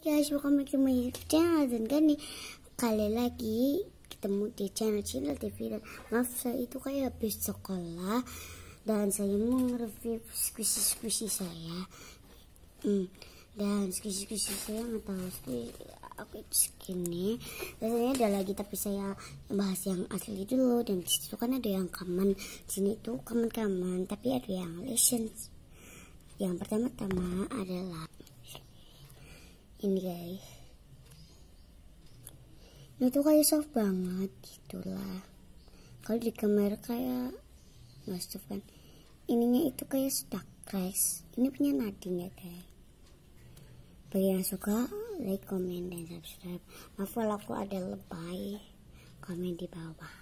guys, welcome back to my YouTube channel dan kan? Nih kali lagi ketemu di channel Channel TV dan maaf saya itu kayak habis sekolah dan saya mau nge-review squishy-squishy saya. Hmm, dan squishy-squishy saya nggak tahu aku segini biasanya ada lagi tapi saya bahas yang asli dulu. Dan di situ kan ada yang common. Sini tuh common-common tapi ada yang legends yang pertama-tama adalah ini guys. Ini tuh kayak soft banget gitulah. Kalau di kamera kayak nggak soft kan ininya itu kayak stuck crash ini punya Nadine ya guys. Bagi yang suka like comment dan subscribe. Maaf kalau aku ada lebay komen di bawah.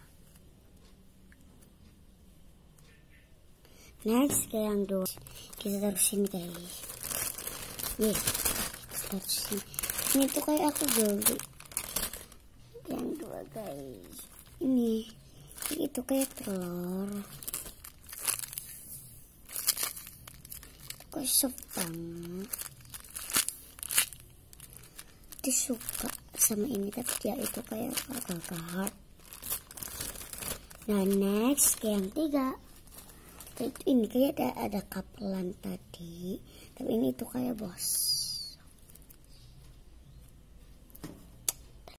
Next ke yang dua. Kita terusin guys. Nih terusin ini tuh kayak aku beli yang dua guys. Ini itu kayak telur. Kok soft banget dia suka sama ini tapi dia itu kayak agak hard nah next yang tiga. Itu ini kayak ada, ada kapelan tadi. Tapi ini itu kayak bos